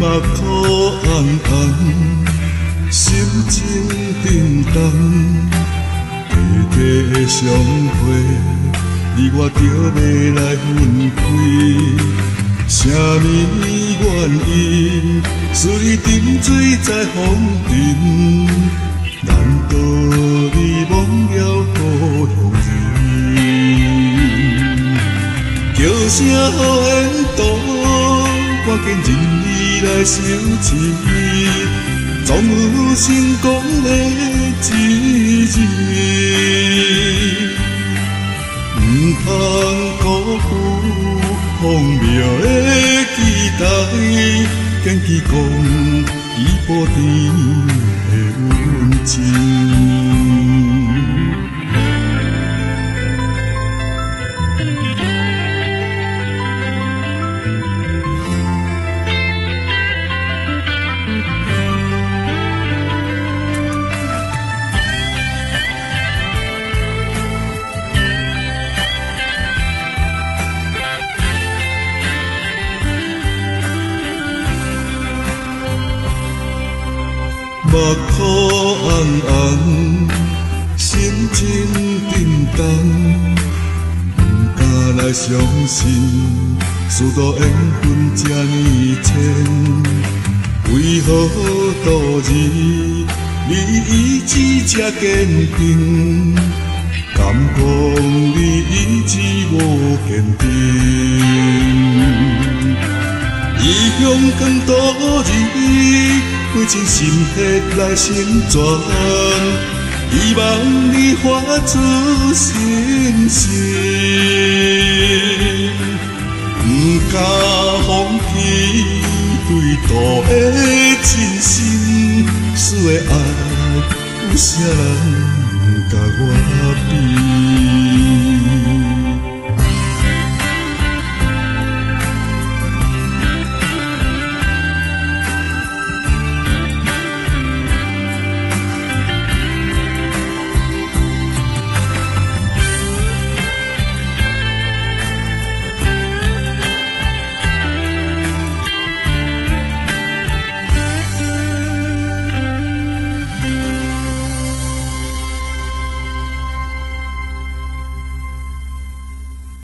目眶红红，心情沉重，短短的相会，你我着要来分开。啥物原因？水沉醉在风尘，难道你忘了故乡人？叫声好缘投。我见人意来相持，总有成功的一日。唔通辜负荒谬的期待，坚持讲伊保天的目眶红红，心情沉重，不敢来相信，许多缘分这呢浅，为何度日你意志这坚定？敢讲你意志无坚定？异乡更多日。花情心血来成全，希望你发出信心，不敢放弃对渡的真心，输的爱有啥人甲我比？